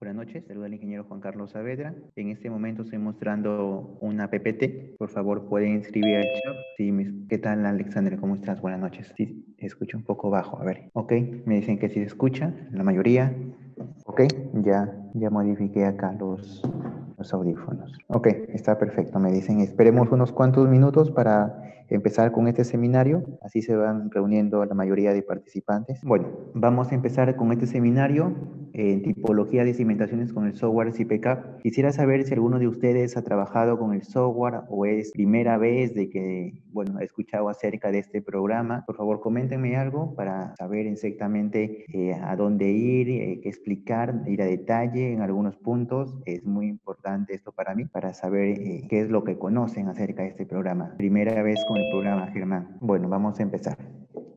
Buenas noches, saluda al ingeniero Juan Carlos Saavedra. En este momento estoy mostrando una PPT. Por favor, pueden inscribir al chat. Sí, ¿Qué tal, Alexander? ¿Cómo estás? Buenas noches. Sí, escucho un poco bajo. A ver. Ok, me dicen que sí se escucha, la mayoría. Ok, ya, ya modifiqué acá los, los audífonos. Ok, está perfecto. Me dicen, esperemos unos cuantos minutos para empezar con este seminario. Así se van reuniendo la mayoría de participantes. Bueno, vamos a empezar con este seminario en tipología de cimentaciones con el software CPK. Quisiera saber si alguno de ustedes ha trabajado con el software o es primera vez de que, bueno, ha escuchado acerca de este programa. Por favor, coméntenme algo para saber exactamente eh, a dónde ir, eh, qué explicar, ir a detalle en algunos puntos. Es muy importante esto para mí, para saber eh, qué es lo que conocen acerca de este programa. Primera vez con el programa, Germán. Bueno, vamos a empezar.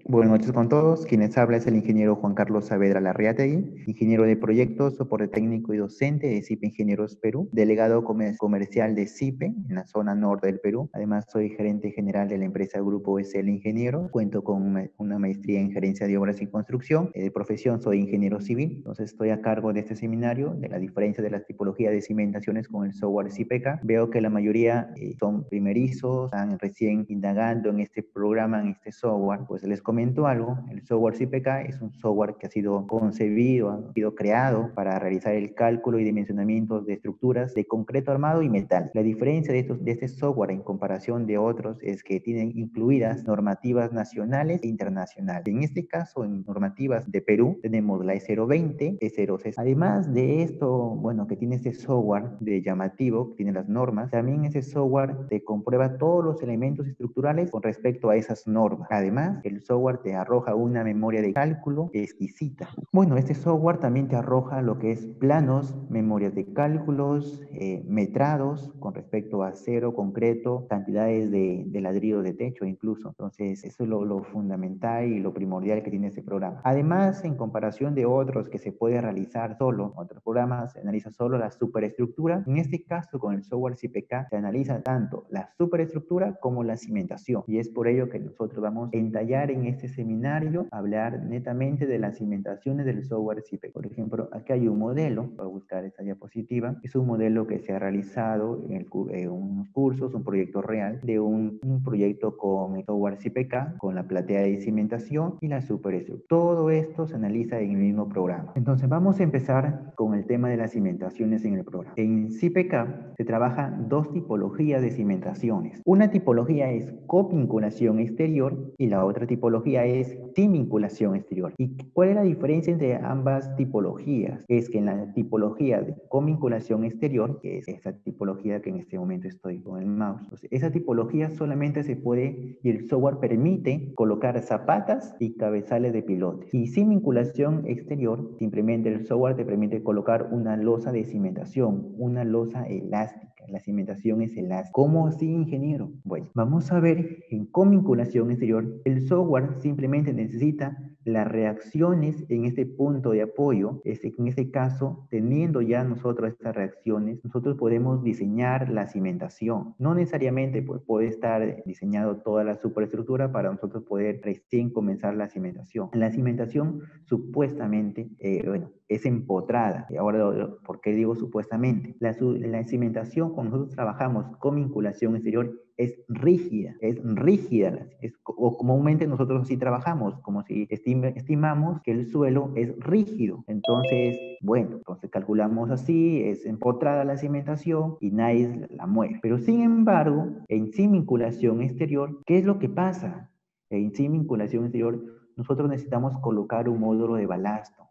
Buenas noches con todos. Quienes habla es el ingeniero Juan Carlos Saavedra Larriategui, ingeniero de proyectos, soporte técnico y docente de CIPE Ingenieros Perú, delegado comercial de CIPE en la zona norte del Perú. Además, soy gerente general de la empresa Grupo SL Ingeniero. Cuento con una maestría en gerencia de obras y construcción. De profesión soy ingeniero civil. Entonces, estoy a cargo de este seminario de la diferencia de las tipologías de cimentaciones con el software CIPECA. Veo que la mayoría eh, son primerizos, están recién indagando en este programa, en este software. Pues les comento algo, el software CPK es un software que ha sido concebido, ha sido creado para realizar el cálculo y dimensionamiento de estructuras de concreto armado y metal. La diferencia de, estos, de este software en comparación de otros es que tienen incluidas normativas nacionales e internacionales. En este caso, en normativas de Perú, tenemos la E020, E060. Además de esto, bueno, que tiene este software de llamativo, que tiene las normas, también ese software te comprueba todos los elementos estructurales con respecto a esas normas. Además, el software te arroja una memoria de cálculo exquisita. Bueno, este software también te arroja lo que es planos, memorias de cálculos, eh, metrados con respecto a acero, concreto, cantidades de, de ladrillo de techo incluso. Entonces, eso es lo, lo, fundamental y lo primordial que tiene este programa. Además, en comparación de otros que se puede realizar solo, otros programas se analiza solo la superestructura. En este caso, con el software CPK, se analiza tanto la superestructura como la cimentación. Y es por ello que nosotros vamos a entallar en este seminario hablar netamente de las cimentaciones del software CIPE. Por ejemplo, aquí hay un modelo, voy a buscar esta diapositiva, es un modelo que se ha realizado en, el, unos cursos, un proyecto real de un, un, proyecto con el software CPK, con la platea de cimentación y la superestructura. Todo esto se analiza en el mismo programa. Entonces vamos a empezar con el tema de las cimentaciones en el programa. En CPK se trabaja dos tipologías de cimentaciones. Una tipología es copinculación exterior y la otra tipología es sin vinculación exterior. ¿Y cuál es la diferencia entre ambas tipologías? Es que en la tipología de con vinculación exterior, que es esa tipología que en este momento estoy con el mouse, esa tipología solamente se puede y el software permite colocar zapatas y cabezales de pilotes. Y sin vinculación exterior, simplemente el software te permite colocar una losa de cimentación, una losa elástica. La cimentación es elástica. ¿Cómo así, ingeniero? Bueno, vamos a ver en con vinculación exterior, el software simplemente necesita las reacciones en este punto de apoyo. Este, en este caso, teniendo ya nosotros estas reacciones, nosotros podemos diseñar la cimentación. No necesariamente pues, puede estar diseñado toda la superestructura para nosotros poder recién comenzar la cimentación. La cimentación supuestamente, eh, bueno, es empotrada. Ahora, ¿por qué digo supuestamente? La, la cimentación, cuando nosotros trabajamos con vinculación exterior, es rígida, es rígida, o comúnmente nosotros así trabajamos, como si estimamos que el suelo es rígido. Entonces, bueno, entonces calculamos así, es empotrada la cimentación y nadie la mueve. Pero sin embargo, en sin vinculación exterior, ¿qué es lo que pasa? En sin vinculación exterior, nosotros necesitamos colocar un módulo de balasto.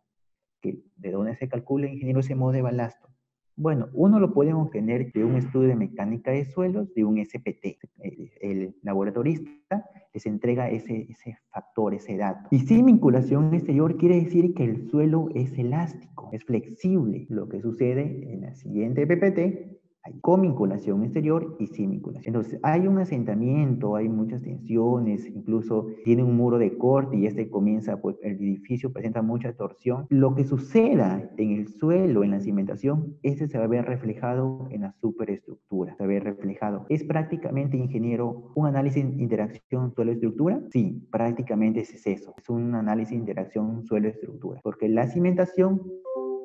¿De dónde se calcula, ingeniero, ese módulo de balasto? Bueno, uno lo pueden obtener de un estudio de mecánica de suelos, de un SPT. El, laboratorista les entrega ese, ese factor, ese dato. Y sin vinculación exterior quiere decir que el suelo es elástico, es flexible. Lo que sucede en la siguiente PPT hay con vinculación exterior y sin vinculación. Entonces, hay un asentamiento, hay muchas tensiones, incluso tiene un muro de corte y este comienza, pues el edificio presenta mucha torsión. Lo que suceda en el suelo, en la cimentación, ese se va a ver reflejado en la superestructura, se va a ver reflejado. ¿Es prácticamente, ingeniero, un análisis de interacción suelo-estructura? Sí, prácticamente es eso. Es un análisis de interacción suelo-estructura, porque la cimentación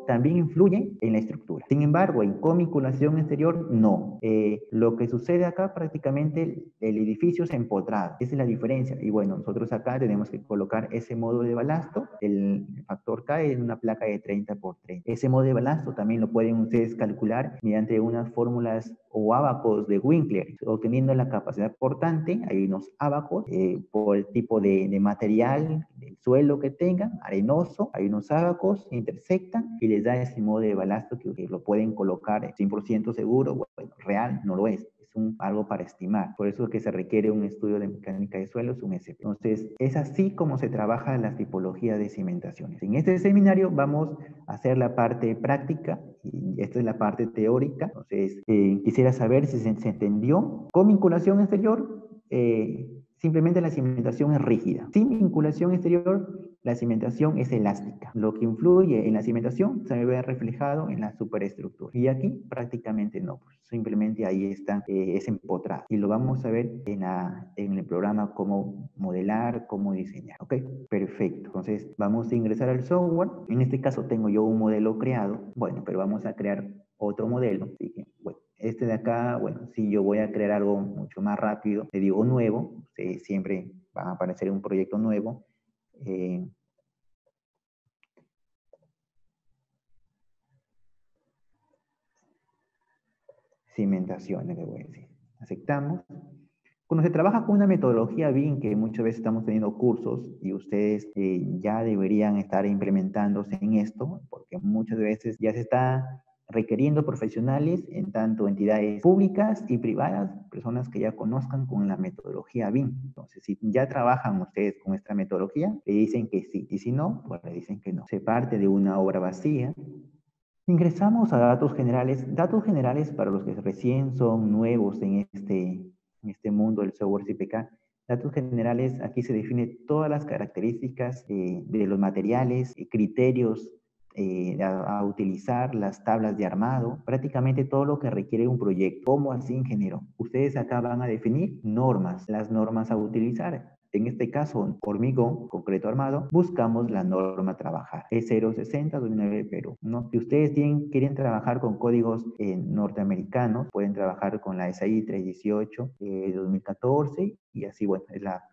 también influye en la estructura. Sin embargo, en comiculación exterior, no. Eh, lo que sucede acá prácticamente el, edificio es empotrado. Esa es la diferencia. Y bueno, nosotros acá tenemos que colocar ese modo de balasto. El factor K en una placa de 30 por 30. Ese modo de balasto también lo pueden ustedes calcular mediante unas fórmulas o abacos de Winkler, obteniendo la capacidad portante, hay unos abacos eh, por el tipo de, material, del suelo que tengan, arenoso, hay unos abacos, intersectan y les da ese modo de balasto que, que lo pueden colocar 100% seguro, bueno, real no lo es, algo para estimar. Por eso es que se requiere un estudio de mecánica de suelos, un SP. Entonces, es así como se trabaja la tipología de cimentaciones. En este seminario vamos a hacer la parte práctica y esta es la parte teórica. Entonces, eh, quisiera saber si se, entendió. Con vinculación exterior, eh, simplemente la cimentación es rígida. Sin vinculación exterior, la cimentación es elástica. Lo que influye en la cimentación se ve reflejado en la superestructura. Y aquí prácticamente no, pues, simplemente ahí está, eh, es empotrado. Y lo vamos a ver en, el programa cómo modelar, cómo diseñar. ¿Ok? Perfecto. Entonces vamos a ingresar al software. En este caso tengo yo un modelo creado. Bueno, pero vamos a crear otro modelo. Así bueno, este de acá, bueno, si yo voy a crear algo mucho más rápido, le digo nuevo, siempre va a aparecer un proyecto nuevo. Eh, cimentaciones, le voy a decir. Aceptamos. Cuando se trabaja con una metodología BIM, que muchas veces estamos teniendo cursos y ustedes eh, ya deberían estar implementándose en esto, porque muchas veces ya se está requiriendo profesionales en tanto entidades públicas y privadas, personas que ya conozcan con la metodología BIM. Entonces, si ya trabajan ustedes con esta metodología, le dicen que sí, y si no, pues le dicen que no. Se parte de una obra vacía Ingresamos a datos generales. Datos generales para los que recién son nuevos en este, en este mundo del software CPK. Datos generales, aquí se define todas las características eh, de los materiales, y criterios eh, a, a, utilizar, las tablas de armado, prácticamente todo lo que requiere un proyecto. ¿Cómo así, ingeniero? Ustedes acá van a definir normas, las normas a utilizar. En este caso, hormigón, concreto armado, buscamos la norma trabajar. Es 060 2009 Perú. ¿no? Si ustedes tienen, quieren trabajar con códigos eh, norteamericanos, pueden trabajar con la SI 318 de 2014 y así, bueno, es la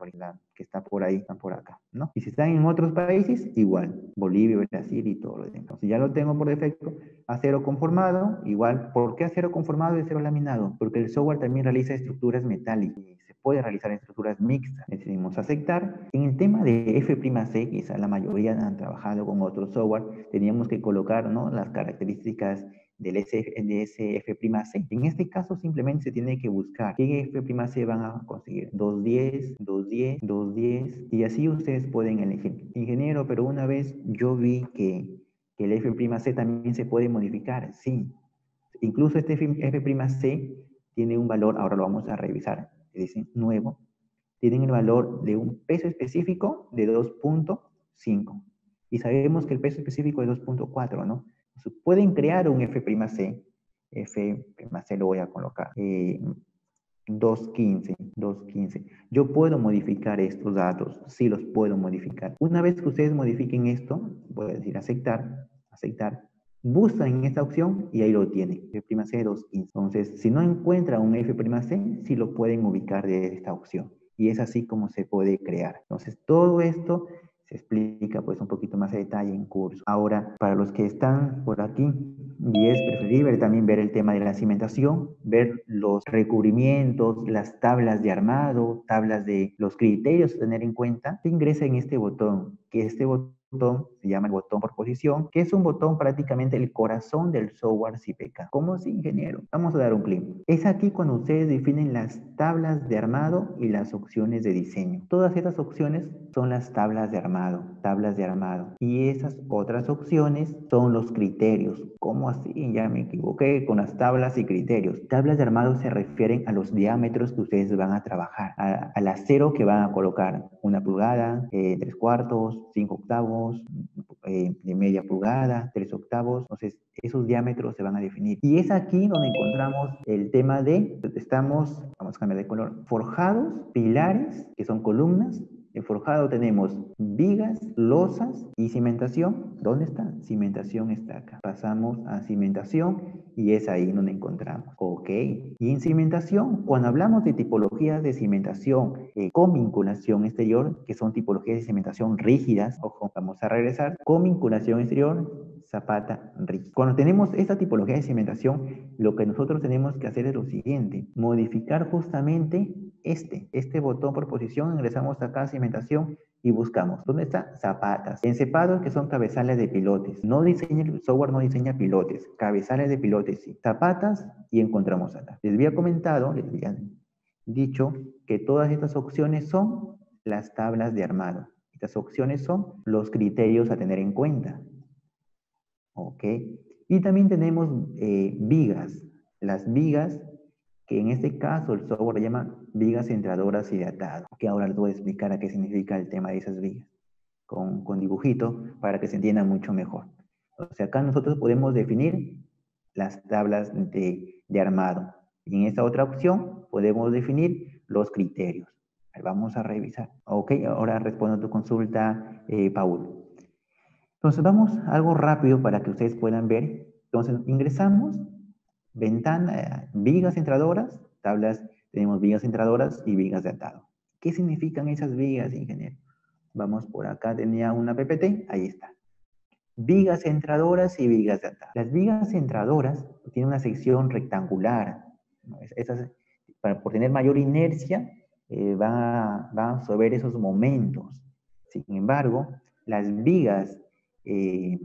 que está por ahí, están por acá, ¿no? Y si están en otros países, igual, Bolivia, Brasil y todo lo demás. Entonces ya lo tengo por defecto, acero conformado, igual, ¿por qué acero conformado y acero laminado? Porque el software también realiza estructuras metálicas puede realizar estructuras mixtas. Decidimos aceptar. En el tema de F'C, quizá la mayoría han trabajado con otro software, teníamos que colocar ¿no? las características del F'C. En este caso simplemente se tiene que buscar qué F'C van a conseguir. 210, 210, 210 y así ustedes pueden elegir. Ingeniero, pero una vez yo vi que, que el F'C también se puede modificar. Sí, incluso este F'C tiene un valor, ahora lo vamos a revisar, que dicen nuevo, tienen el valor de un peso específico de 2.5. Y sabemos que el peso específico es 2.4, ¿no? pueden crear un F'C, F'C lo voy a colocar, 215, eh, 215. Yo puedo modificar estos datos, sí los puedo modificar. Una vez que ustedes modifiquen esto, voy a decir aceptar, aceptar, buscan en esta opción y ahí lo tienen, F'C 215. Entonces, si no encuentra un F'C, sí lo pueden ubicar de esta opción. Y es así como se puede crear. Entonces, todo esto se explica pues un poquito más de detalle en curso. Ahora, para los que están por aquí, y es preferible también ver el tema de la cimentación, ver los recubrimientos, las tablas de armado, tablas de los criterios a tener en cuenta, ingresa en este botón, que este botón se llama el botón por posición, que es un botón prácticamente el corazón del software CPK. ¿Cómo es ingeniero? Vamos a dar un clic. Es aquí cuando ustedes definen las tablas de armado y las opciones de diseño. Todas estas opciones son las tablas de armado, tablas de armado. Y esas otras opciones son los criterios. ¿Cómo así? Ya me equivoqué con las tablas y criterios. Tablas de armado se refieren a los diámetros que ustedes van a trabajar, al acero que van a colocar. Una pulgada, eh, tres cuartos, cinco octavos, eh, de media pulgada, tres octavos, entonces esos diámetros se van a definir. Y es aquí donde encontramos el tema de, estamos, vamos a cambiar de color, forjados, pilares, que son columnas, En forjado tenemos vigas, losas y cimentación. ¿Dónde está? Cimentación está acá. Pasamos a cimentación y es ahí donde encontramos. Ok. Y en cimentación, cuando hablamos de tipologías de cimentación eh, con vinculación exterior, que son tipologías de cimentación rígidas, ojo, vamos a regresar, con vinculación exterior, zapata rígida. Cuando tenemos esta tipología de cimentación, lo que nosotros tenemos que hacer es lo siguiente, modificar justamente este, este botón por posición, ingresamos acá a cimentación y buscamos. ¿Dónde está? Zapatas. Encepados que son cabezales de pilotes. No diseña, el software no diseña pilotes. Cabezales de pilotes sí. Zapatas y encontramos acá. Les había comentado, les había dicho que todas estas opciones son las tablas de armado. Estas opciones son los criterios a tener en cuenta. ¿Ok? Y también tenemos eh, vigas. Las vigas que en este caso el software llama vigas centradoras y de atado, que ahora les voy a explicar a qué significa el tema de esas vigas, con, con dibujito, para que se entienda mucho mejor. O sea, acá nosotros podemos definir las tablas de, de armado. Y en esta otra opción podemos definir los criterios. Vamos a revisar. Ok, ahora respondo a tu consulta, eh, Paul. Entonces vamos algo rápido para que ustedes puedan ver. Entonces ingresamos Ventana, vigas centradoras, tablas, tenemos vigas centradoras y vigas de atado. ¿Qué significan esas vigas, ingeniero? Vamos por acá, tenía una PPT, ahí está. Vigas centradoras y vigas de atado. Las vigas centradoras tienen una sección rectangular. Esas, para, por tener mayor inercia, eh, van, a, absorber esos momentos. Sin embargo, las vigas eh,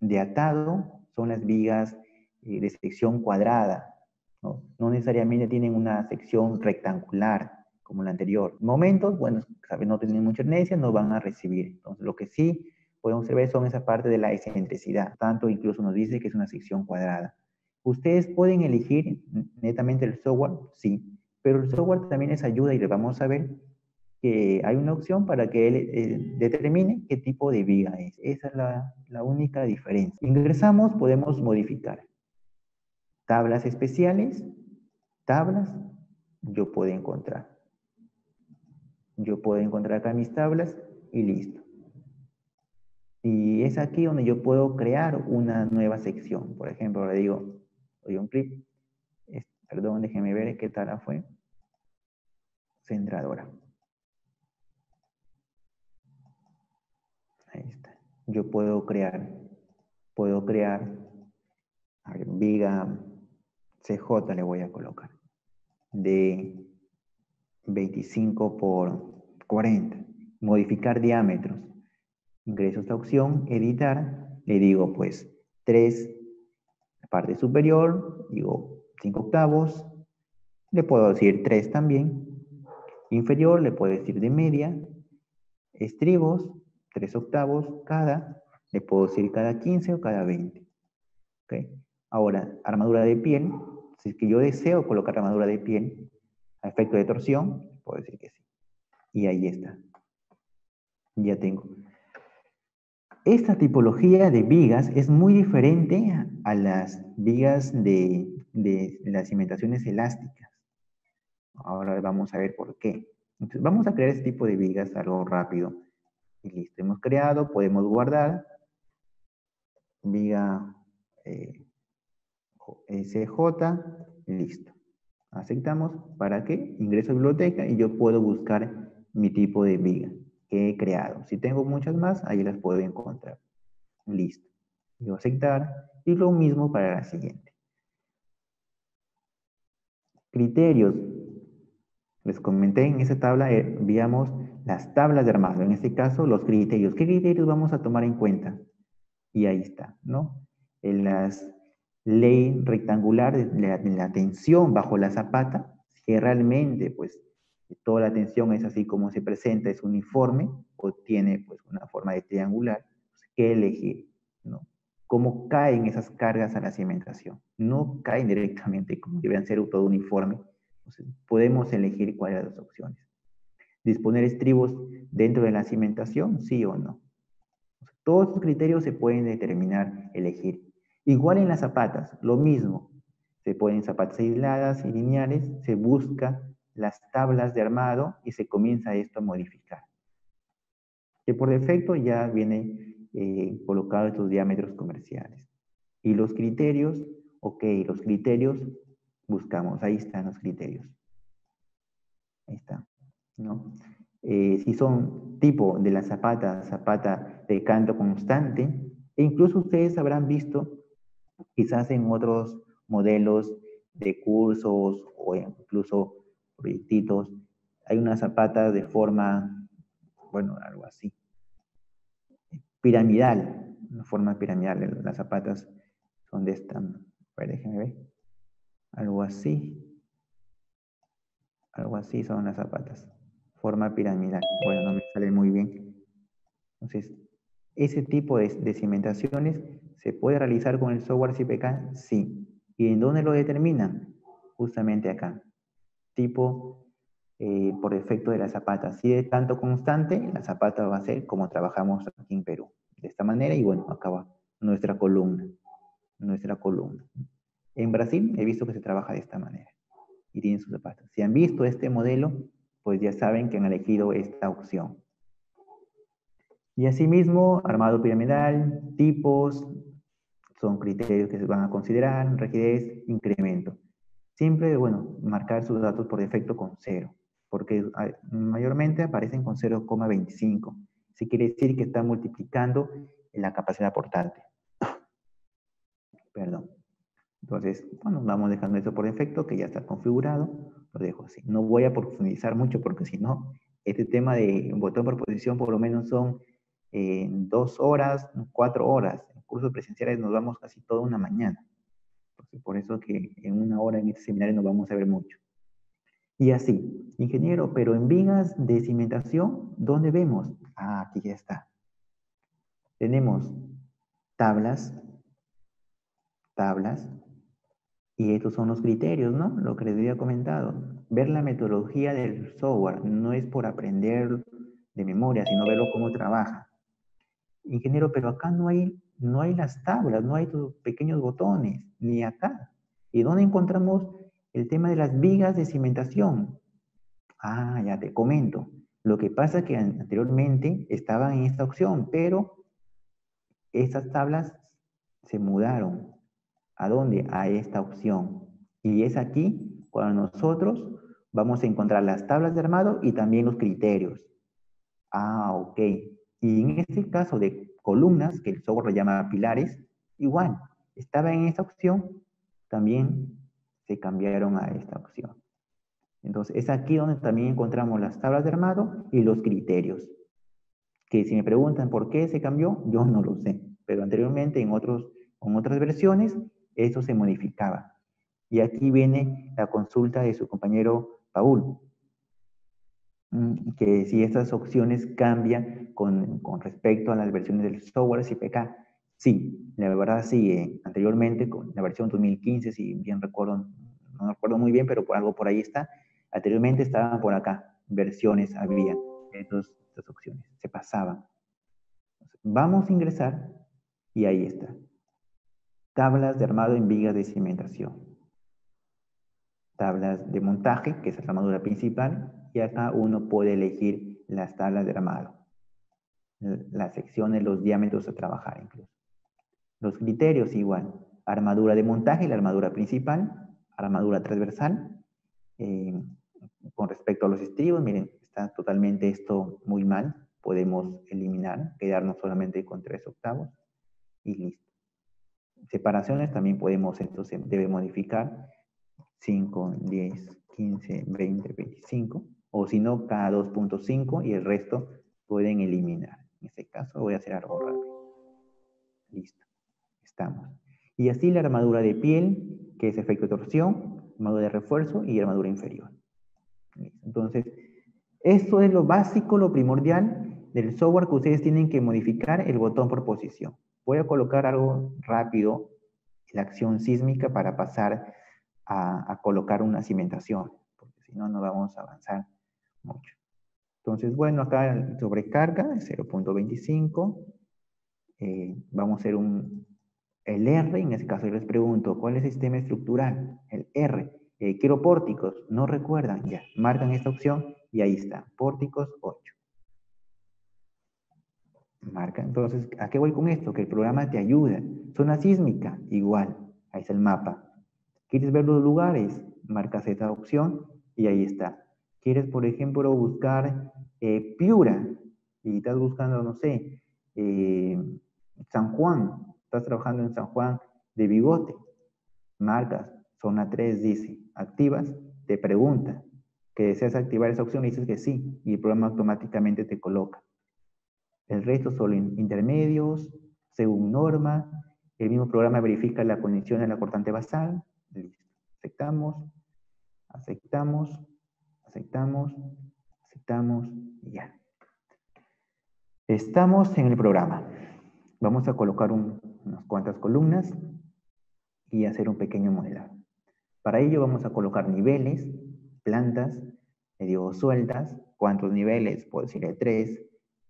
de atado son las vigas eh, de sección cuadrada, ¿no? necesariamente tienen una sección rectangular como la anterior. Momentos, bueno, no tienen mucha inercia, no van a recibir. Entonces, lo que sí podemos observar son esa parte de la excentricidad. Tanto incluso nos dice que es una sección cuadrada. ¿Ustedes pueden elegir netamente el software? Sí. Pero el software también les ayuda y les vamos a ver que hay una opción para que él eh, determine qué tipo de viga es. Esa es la única diferencia. Ingresamos, podemos modificar. Tablas especiales, tablas, yo puedo encontrar. Yo puedo encontrar acá mis tablas y listo. Y es aquí donde yo puedo crear una nueva sección. Por ejemplo, le digo, doy un clip. Perdón, déjeme ver qué tala fue. Centradora. Ahí está. Yo puedo crear, puedo crear, a ver, viga CJ le voy a colocar, de 25 por 40. Modificar diámetros. Ingreso esta opción, editar, le digo pues 3, parte superior, digo 5 octavos, le puedo decir 3 también, inferior le puedo decir de media, estribos, 3 octavos cada, le puedo decir cada 15 o cada 20. ¿Okay? Ahora, armadura de piel, si es que yo deseo colocar armadura de piel a efecto de torsión, puedo decir que sí. Y ahí está. Ya tengo. Esta tipología de vigas es muy diferente a las vigas de, de las cimentaciones elásticas. Ahora vamos a ver por qué. Entonces, vamos a crear este tipo de vigas algo rápido. Y listo, hemos creado, podemos guardar. Viga eh, SJ, listo. Aceptamos. ¿Para qué? Ingreso a biblioteca y yo puedo buscar mi tipo de viga que he creado. Si tengo muchas más, ahí las puedo encontrar. Listo. Yo aceptar y lo mismo para la siguiente. Criterios. Les comenté en esa tabla, eh, veíamos las tablas de armado. En este caso, los criterios. ¿Qué criterios vamos a tomar en cuenta? Y ahí está, ¿no? En las ley rectangular de la, tensión bajo la zapata, que realmente pues toda la tensión es así como se presenta, es uniforme o tiene pues una forma de triangular, pues, ¿qué elegir? ¿no? ¿Cómo caen esas cargas a la cimentación? No caen directamente como deben ser todo uniforme. podemos elegir cuáles de las opciones. ¿Disponer estribos dentro de la cimentación? Sí o no. Todos estos criterios se pueden determinar, elegir. Igual en las zapatas, lo mismo. Se ponen zapatas aisladas y lineales, se busca las tablas de armado y se comienza esto a modificar. que por defecto ya viene eh, colocado estos diámetros comerciales. Y los criterios, ok, los criterios buscamos, ahí están los criterios. Ahí está, ¿no? Eh, si son tipo de la zapata, zapata de canto constante, e incluso ustedes habrán visto, quizás en otros modelos de cursos o incluso proyectitos, hay una zapata de forma, bueno, algo así, piramidal, una forma piramidal, las zapatas son de esta, ver, déjenme ver, algo así, algo así son las zapatas forma piramidal. Bueno, no me sale muy bien. Entonces, ese tipo de, cimentaciones se puede realizar con el software CPK, sí. ¿Y en dónde lo determinan? Justamente acá. Tipo eh, por defecto de la zapata. Si es tanto constante, la zapata va a ser como trabajamos aquí en Perú. De esta manera, y bueno, acá va nuestra columna. Nuestra columna. En Brasil he visto que se trabaja de esta manera. Y tienen sus zapatas. Si han visto este modelo, pues ya saben que han elegido esta opción. Y asimismo, armado piramidal, tipos, son criterios que se van a considerar, rigidez, incremento. Siempre, bueno, marcar sus datos por defecto con cero, porque mayormente aparecen con 0,25. Si quiere decir que está multiplicando la capacidad portante. Perdón. Entonces, bueno, vamos dejando eso por defecto, que ya está configurado lo dejo así. No voy a profundizar mucho porque si no, este tema de botón por posición por lo menos son eh, dos horas, cuatro horas. En cursos presenciales nos vamos casi toda una mañana. por eso que en una hora en este seminario nos vamos a ver mucho. Y así, ingeniero, pero en vigas de cimentación, ¿dónde vemos? Ah, aquí ya está. Tenemos tablas, tablas, y estos son los criterios, ¿no? Lo que les había comentado. Ver la metodología del software no es por aprender de memoria, sino verlo cómo trabaja. Ingeniero, pero acá no hay, no hay las tablas, no hay tus pequeños botones, ni acá. ¿Y dónde encontramos el tema de las vigas de cimentación? Ah, ya te comento. Lo que pasa es que anteriormente estaban en esta opción, pero estas tablas se mudaron ¿A dónde? A esta opción. Y es aquí cuando nosotros vamos a encontrar las tablas de armado y también los criterios. Ah, ok. Y en este caso de columnas, que el software llama pilares, igual, estaba en esta opción, también se cambiaron a esta opción. Entonces, es aquí donde también encontramos las tablas de armado y los criterios. Que si me preguntan por qué se cambió, yo no lo sé. Pero anteriormente en, otros, en otras versiones eso se modificaba. Y aquí viene la consulta de su compañero Paul, que si estas opciones cambian con, respecto a las versiones del software CPK. Sí, la verdad sí, eh, anteriormente con la versión 2015, si bien recuerdo, no recuerdo muy bien, pero por algo por ahí está, anteriormente estaban por acá, versiones había, estas opciones, se pasaban. Vamos a ingresar y ahí está tablas de armado en vigas de cimentación, tablas de montaje, que es la armadura principal, acá uno puede elegir las tablas de armado, las secciones, los diámetros a trabajar incluso. Los criterios igual, armadura de montaje, la armadura principal, armadura transversal, eh, con respecto a los estribos, miren, está totalmente esto muy mal, podemos eliminar, quedarnos solamente con tres octavos y listo separaciones también podemos, esto se debe modificar 5, 10, 15, 20, 25, o si no, cada 2.5 y el resto pueden eliminar. En este caso voy a hacer algo rápido. Listo, estamos. Y así la armadura de piel, que es efecto de torsión, armadura de refuerzo y armadura inferior. Entonces, esto es lo básico, lo primordial del software que ustedes tienen que modificar el botón por posición. Voy a colocar algo rápido, la acción sísmica, para pasar a, colocar una cimentación, porque si no, no vamos a avanzar Entonces, bueno, acá sobrecarga, 0.25. Eh, vamos a hacer un, el R, en este caso yo les pregunto, ¿cuál es el sistema estructural? El R. Eh, quiero pórticos, no recuerdan, ya, marcan esta opción y ahí está, pórticos 8. Marca. Entonces, ¿a qué voy con esto? Que el programa te ayuda. Zona sísmica, igual. Ahí está el mapa. ¿Quieres ver los lugares? Marcas esta opción y ahí está. ¿Quieres, por ejemplo, buscar eh, Piura? Y estás buscando, no sé, eh, San Juan. Estás trabajando en San Juan de Bigote. Marcas. Zona 3 dice, activas, te pregunta que deseas activar esa opción y dices que sí. Y el programa automáticamente te coloca. El resto son intermedios, según norma. El mismo programa verifica la conexión a la cortante basal. Aceptamos, aceptamos, aceptamos, aceptamos y ya. Estamos en el programa. Vamos a colocar unas cuantas columnas y hacer un pequeño modelado. Para ello vamos a colocar niveles, plantas, le digo sueltas, cuántos niveles, puedo decirle 3,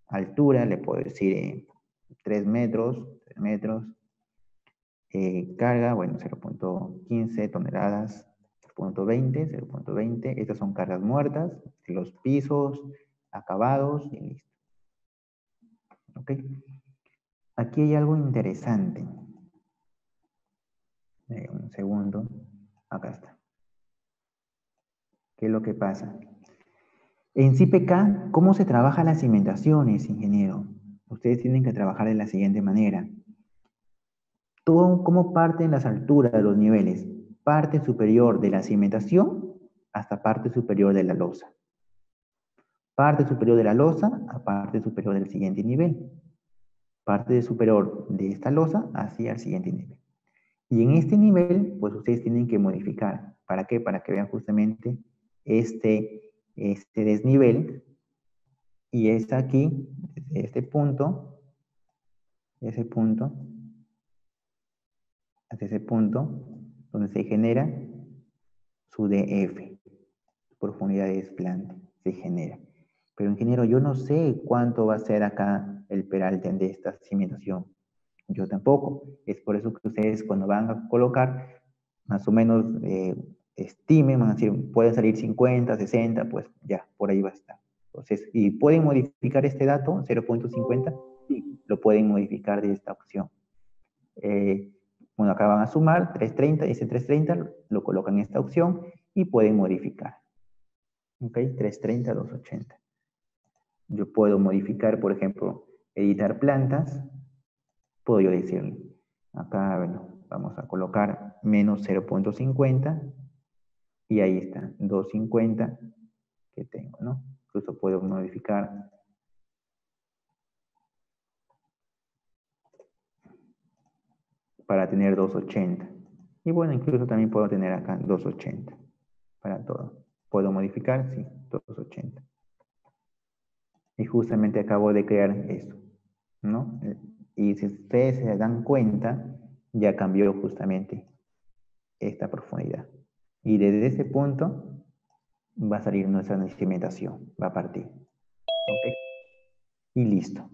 altura, le puedo decir 3 metros, 3 metros. Eh, carga, bueno, 0.15 toneladas, 0.20, 0.20. Estas son cargas muertas, los pisos, acabados y listo. ¿Ok? Aquí hay algo interesante. Eh, un segundo. Acá está. ¿Qué es lo que pasa? En CPK, ¿cómo se trabaja las cimentaciones, ingeniero? Ustedes tienen que trabajar de la siguiente manera. ¿Cómo parten las alturas de los niveles? Parte superior de la cimentación hasta parte superior de la losa. Parte superior de la losa a parte superior del siguiente nivel. Parte superior de esta losa hacia el siguiente nivel. Y en este nivel, pues ustedes tienen que modificar. ¿Para qué? Para que vean justamente este este desnivel y es aquí, desde este punto, ese punto, hasta ese punto, donde se genera su DF, profundidad de desplante, se genera. Pero ingeniero, yo no sé cuánto va a ser acá el peralte de esta cimentación. Yo tampoco. Es por eso que ustedes cuando van a colocar, más o menos eh, estimen, van a decir, pueden salir 50, 60, pues ya, por ahí va a estar. Entonces, ¿y pueden modificar este dato, 0.50? Sí, lo pueden modificar de esta opción. Eh, bueno, acá van a sumar 330, dice 330, lo colocan en esta opción y pueden modificar. ¿Ok? 330, 280. Yo puedo modificar, por ejemplo, editar plantas. Puedo yo decirle, acá, bueno, vamos a colocar menos 0.50 y ahí está, 250 que tengo, ¿no? Incluso puedo modificar para tener 280. Y bueno, incluso también puedo tener acá 280 para todo. ¿Puedo modificar? Sí, 280. Y justamente acabo de crear eso, ¿no? Y si ustedes se dan cuenta, ya cambió justamente esta profundidad. Y desde ese punto va a salir nuestra cimentación, va a partir. ¿Ok? Y listo.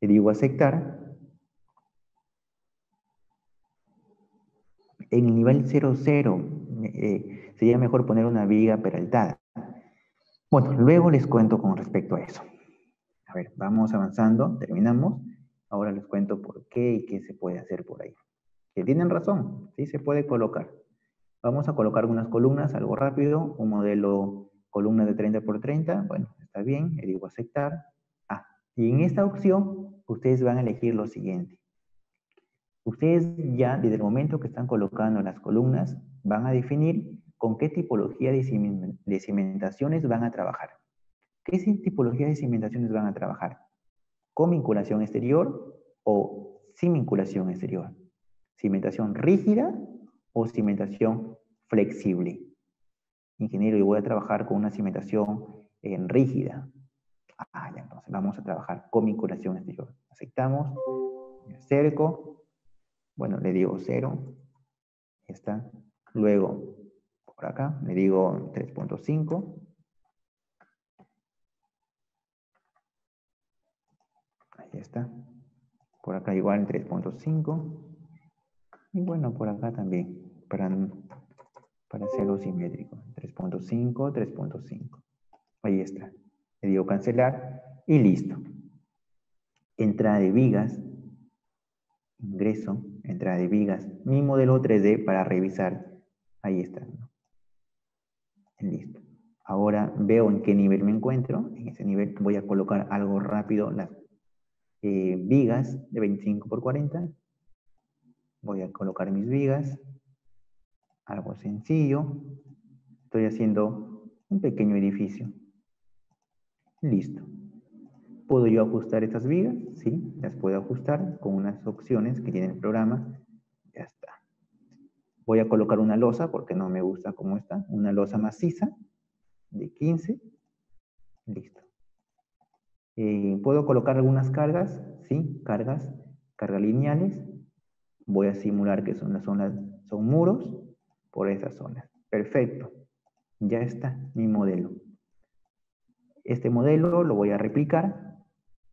Le digo aceptar. En el nivel 00 eh, sería mejor poner una viga peraltada. Bueno, luego les cuento con respecto a eso. A ver, vamos avanzando, terminamos. Ahora les cuento por qué y qué se puede hacer por ahí. Que tienen razón, sí se puede colocar. Vamos a colocar unas columnas, algo rápido, un modelo columna de 30 por 30, bueno, está bien, le digo aceptar. Ah, y en esta opción, ustedes van a elegir lo siguiente. Ustedes ya, desde el momento que están colocando las columnas, van a definir con qué tipología de cimentaciones van a trabajar. ¿Qué tipología de cimentaciones van a trabajar? ¿Con vinculación exterior o sin vinculación exterior? ¿Cimentación rígida o cimentación flexible. Ingeniero, yo voy a trabajar con una cimentación en rígida. Ah, ya, entonces vamos a trabajar con vinculación exterior. Aceptamos, me acerco, bueno, le digo 0, está. Luego, por acá, le digo 3.5. Ahí está. Por acá igual 3.5. Y bueno, por acá también para, para hacerlo simétrico. 3.5, 3.5. Ahí está. Le digo cancelar y listo. entrada de vigas, ingreso, entrada de vigas, mi modelo 3D para revisar. Ahí está. Listo. Ahora veo en qué nivel me encuentro. En ese nivel voy a colocar algo rápido las eh, vigas de 25 por 40. Voy a colocar mis vigas. Algo sencillo. Estoy haciendo un pequeño edificio. Listo. ¿Puedo yo ajustar estas vigas? Sí, las puedo ajustar con unas opciones que tiene el programa. Ya está. Voy a colocar una losa porque no me gusta cómo está. Una losa maciza de 15. Listo. Eh, ¿Puedo colocar algunas cargas? Sí, cargas, cargas lineales. Voy a simular que son las zonas, son muros por esas zonas. Perfecto. Ya está mi modelo. Este modelo lo voy a replicar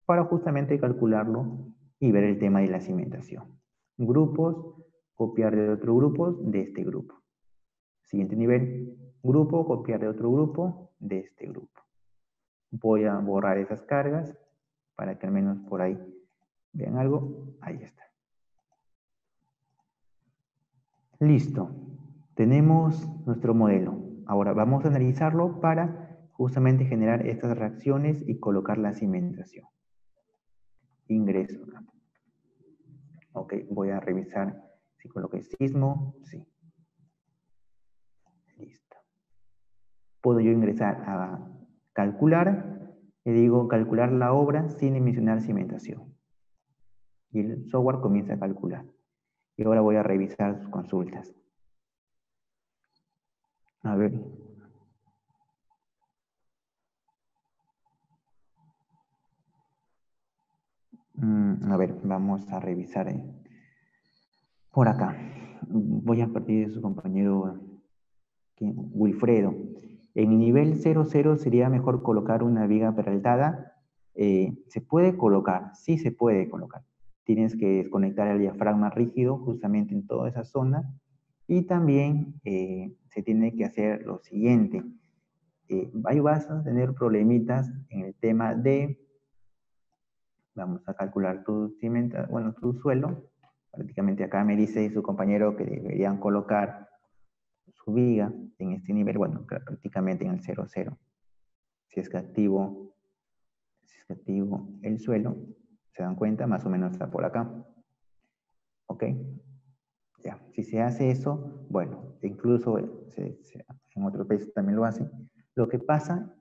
para justamente calcularlo y ver el tema de la cimentación. Grupos, copiar de otro grupo de este grupo. Siguiente nivel, grupo, copiar de otro grupo de este grupo. Voy a borrar esas cargas para que al menos por ahí vean algo. Ahí está. Listo. Tenemos nuestro modelo. Ahora vamos a analizarlo para justamente generar estas reacciones y colocar la cimentación ingreso. Ok, voy a revisar si coloqué sismo. Sí. Listo. Puedo yo ingresar a calcular. Le digo calcular la obra sin mencionar cimentación. Y el software comienza a calcular. Y ahora voy a revisar sus consultas. A ver, Mm, a ver, vamos a revisar eh, por acá. Voy a partir de su compañero Wilfredo. En el nivel 00 sería mejor colocar una viga peraltada. Eh, ¿Se puede colocar? Sí se puede colocar. Tienes que desconectar el diafragma rígido justamente en toda esa zona. Y también eh, se tiene que hacer lo siguiente. ahí vas a tener problemitas en el tema de Vamos a calcular tu cimenta, bueno, tu suelo. Prácticamente acá me dice su compañero que deberían colocar su viga en este nivel, bueno, prácticamente en el 0, 0. Si es que activo, si es que activo el suelo, se dan cuenta, más o menos está por acá. ¿Ok? Ya, si se hace eso, bueno, incluso en otros países también lo hacen. Lo que pasa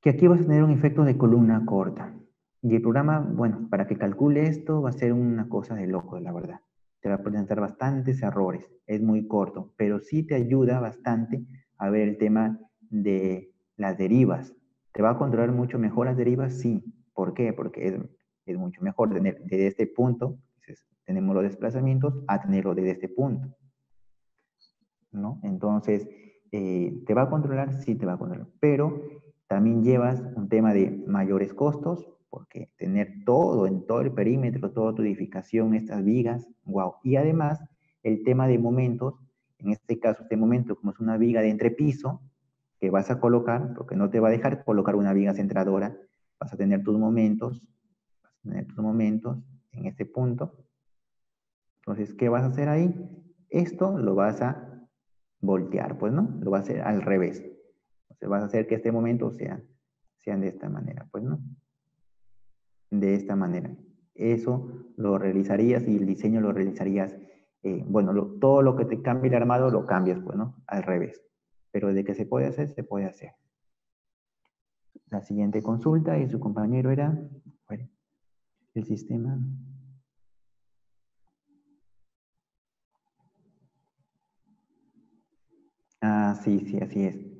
que aquí vas a tener un efecto de columna corta. Y el programa, bueno, para que calcule esto va a ser una cosa de loco, la verdad. Te va a presentar bastantes errores. Es muy corto, pero sí te ayuda bastante a ver el tema de las derivas. ¿Te va a controlar mucho mejor las derivas? Sí. ¿Por qué? Porque es, mucho mejor tener desde este punto, tenemos los desplazamientos, a tenerlo desde este punto. ¿No? Entonces, eh, ¿te va a controlar? Sí, te va a controlar. Pero también llevas un tema de mayores costos, porque tener todo en todo el perímetro, toda tu edificación, estas vigas, wow. Y además, el tema de momentos, en este caso, este momento, como es una viga de entrepiso, que vas a colocar, porque no te va a dejar colocar una viga centradora, vas a tener tus momentos, vas a tener tus momentos en este punto. Entonces, ¿qué vas a hacer ahí? Esto lo vas a voltear, pues, ¿no? Lo vas a hacer al revés. Entonces, vas a hacer que este momento sea, sean de esta manera, pues, ¿no? De esta manera. Eso lo realizarías y el diseño lo realizarías, eh, bueno, todo lo que te cambie el armado lo cambias, pues, ¿no? Al revés. Pero de que se puede hacer, se puede hacer. La siguiente consulta y su compañero era, el sistema. Ah, sí, sí, así es.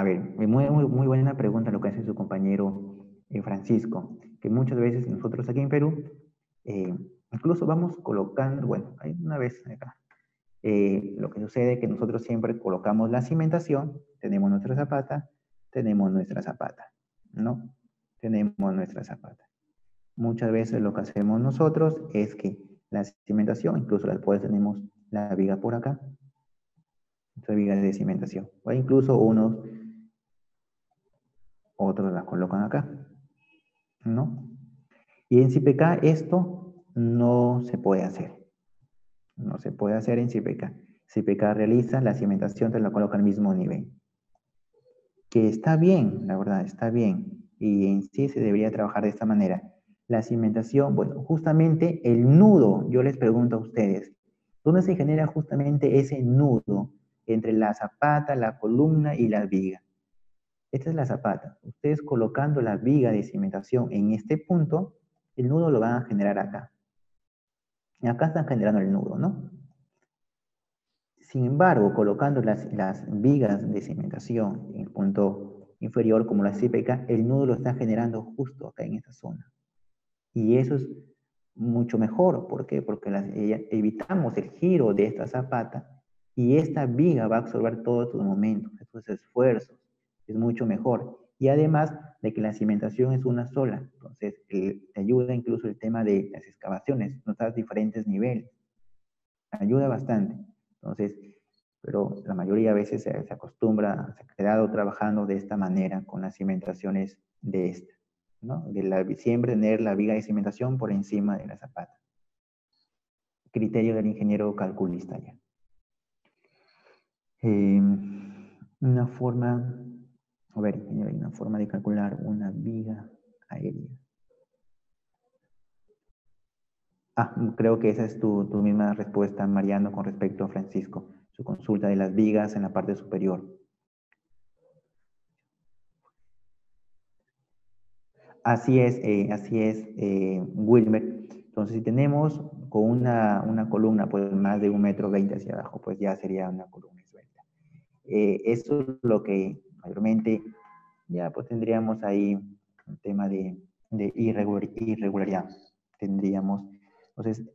A ver, muy, muy, buena pregunta lo que hace su compañero eh, Francisco, que muchas veces nosotros aquí en Perú, eh, incluso vamos colocando, bueno, hay una vez acá, eh, lo que sucede es que nosotros siempre colocamos la cimentación, tenemos nuestra zapata, tenemos nuestra zapata, ¿no? Tenemos nuestra zapata. Muchas veces lo que hacemos nosotros es que la cimentación, incluso después tenemos la viga por acá, Estas vigas de cimentación. O incluso unos, otros las colocan acá. ¿No? Y en CPK esto no se puede hacer. No se puede hacer en CPK. CPK realiza la cimentación, te la coloca al mismo nivel. Que está bien, la verdad, está bien. Y en sí se debería trabajar de esta manera. La cimentación, bueno, justamente el nudo, yo les pregunto a ustedes, ¿dónde se genera justamente ese nudo entre la zapata, la columna y la viga? Esta es la zapata. Ustedes colocando la viga de cimentación en este punto, el nudo lo van a generar acá. Acá están generando el nudo, ¿no? Sin embargo, colocando las, vigas de cimentación en el punto inferior, como la CPK, el nudo lo está generando justo acá en esta zona. Y eso es mucho mejor. ¿Por qué? Porque evitamos el giro de esta zapata y esta viga va a absorber todos estos momentos, estos esfuerzos. Es mucho mejor. Y además de que la cimentación es una sola, entonces te ayuda incluso el tema de las excavaciones, notar diferentes niveles. Ayuda bastante. Entonces, pero la mayoría a veces se, acostumbra, se ha quedado trabajando de esta manera con las cimentaciones de esta, ¿no? De la, siempre tener la viga de cimentación por encima de la zapata. Criterio del ingeniero calculista ya. Em, una forma a ver, hay una forma de calcular una viga aérea. Ah, creo que esa es tu, misma respuesta, Mariano, con respecto a Francisco, su consulta de las vigas en la parte superior. Así es, eh, así es, eh, Wilmer. Entonces, si tenemos con una, columna pues más de un metro veinte hacia abajo, pues ya sería una columna suelta. Eh, eso es lo que mayormente ya pues tendríamos ahí un tema de, irregularidad. Tendríamos, entonces, lo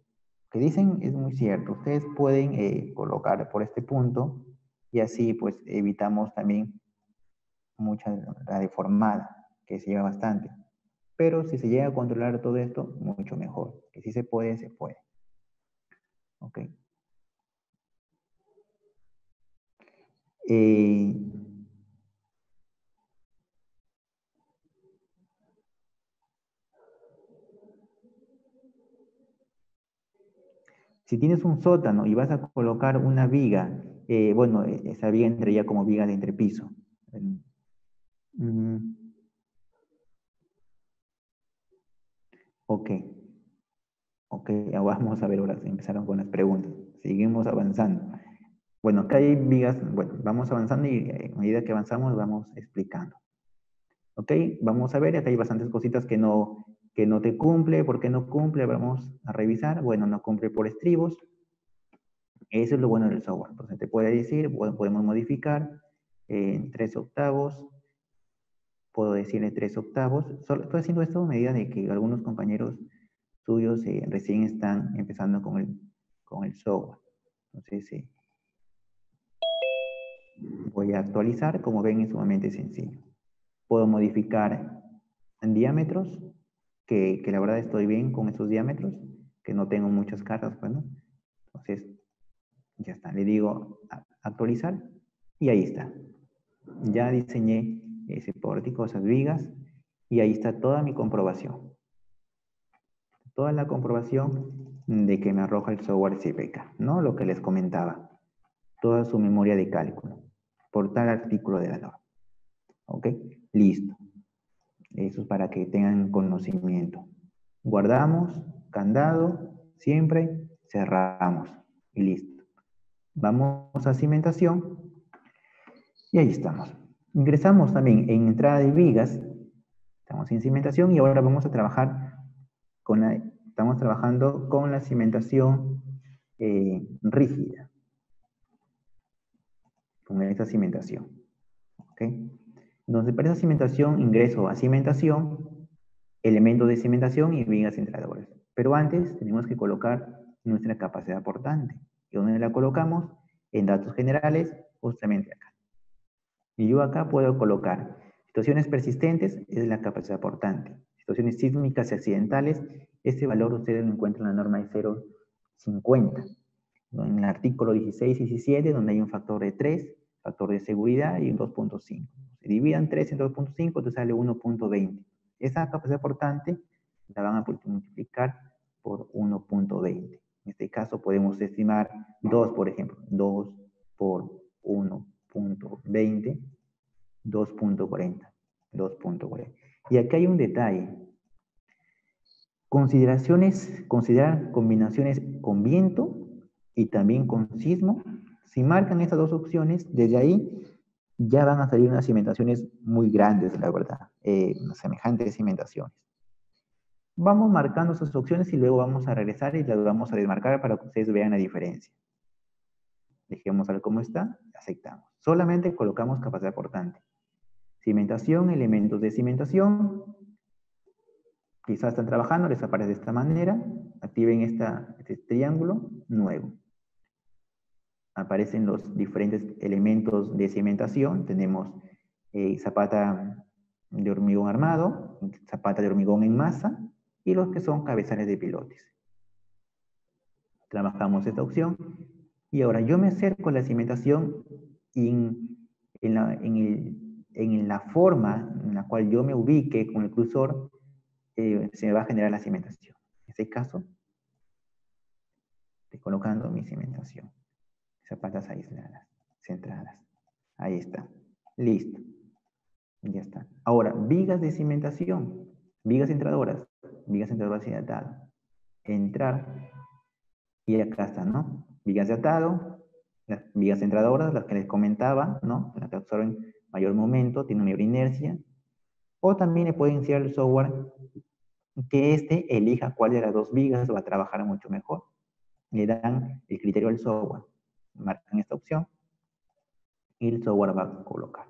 que dicen es muy cierto. Ustedes pueden eh, colocar por este punto y así pues evitamos también mucha la deformada, que se lleva bastante. Pero si se llega a controlar todo esto, mucho mejor. Que si se puede, se puede. Ok. Eh, Si tienes un sótano y vas a colocar una viga, eh, bueno, e, esa viga entraría como viga de entrepiso. Mm. Ok. Ok, vamos a ver ahora, empezaron con las preguntas. Seguimos avanzando. Bueno, acá hay vigas, bueno, vamos avanzando y eh, a medida que avanzamos vamos explicando. Ok, vamos a ver, acá hay bastantes cositas que no, que no te cumple, ¿por qué no cumple? Vamos a revisar, bueno, no cumple por estribos. Eso es lo bueno del software. Entonces te puede decir, podemos modificar en tres octavos, puedo decirle tres octavos. Solo estoy haciendo esto a medida de que algunos compañeros tuyos eh, recién están empezando con el, con el software. Entonces, eh, voy a actualizar, como ven es sumamente sencillo. Puedo modificar en diámetros, que, la verdad estoy bien con esos diámetros, que no tengo muchas cargas, bueno, pues, Entonces, ya está. Le digo actualizar y ahí está. Ya diseñé ese pórtico, esas vigas, y ahí está toda mi comprobación. Toda la comprobación de que me arroja el software CPK, ¿no? Lo que les comentaba. Toda su memoria de cálculo por tal artículo de la norma. ¿Ok? Listo. Eso es para que tengan conocimiento. Guardamos, candado, siempre cerramos y listo. Vamos a cimentación y ahí estamos. Ingresamos también en entrada de vigas, estamos en cimentación y ahora vamos a trabajar con la, estamos trabajando con la cimentación eh, rígida, con esta cimentación. ¿okay? Para esa cimentación, ingreso a cimentación, elementos de cimentación y vigas centradoras. Pero antes tenemos que colocar nuestra capacidad portante. ¿Y dónde la colocamos? En datos generales, justamente acá. Y yo acá puedo colocar situaciones persistentes, es la capacidad portante. Situaciones sísmicas y accidentales, este valor ustedes lo encuentran en la norma de 0,50. en el artículo 16 y 17, donde hay un factor de 3, factor de seguridad y un 2.5. Dividan 3 en 2.5, te sale 1.20. Esa capacidad portante la van a multiplicar por 1.20. En este caso podemos estimar 2, por ejemplo. 2 por 1.20, 2.40. 2.40. Y aquí hay un detalle. Consideraciones, considerar combinaciones con viento y también con sismo. Si marcan estas dos opciones, desde ahí ya van a salir unas cimentaciones muy grandes, la verdad, eh, semejantes cimentaciones. Vamos marcando esas opciones y luego vamos a regresar y las vamos a desmarcar para que ustedes vean la diferencia. Dejemos ver cómo está, aceptamos. Solamente colocamos capacidad portante. Cimentación, elementos de cimentación. Quizás están trabajando, les aparece de esta manera. Activen este triángulo nuevo. Aparecen los diferentes elementos de cimentación. Tenemos eh, zapata de hormigón armado, zapata de hormigón en masa y los que son cabezales de pilotes. Trabajamos esta opción y ahora yo me acerco a la cimentación en, en el en la forma en la cual yo me ubique con el cursor, eh, se me va a generar la cimentación. En este caso, estoy colocando mi cimentación. Zapatas aisladas, centradas. Ahí está. Listo. Ya está. Ahora, vigas de cimentación. Vigas entradoras. Vigas entradoras y atado. Entrar. Y acá está, ¿no? Vigas de atado. Las vigas entradoras, las que les comentaba, ¿no? Las que absorben mayor momento, tiene mayor inercia, o también le pueden decir al software que éste elija cuál de las dos vigas va a trabajar mucho mejor. Le dan el criterio al software, marcan esta opción y el software va a colocar.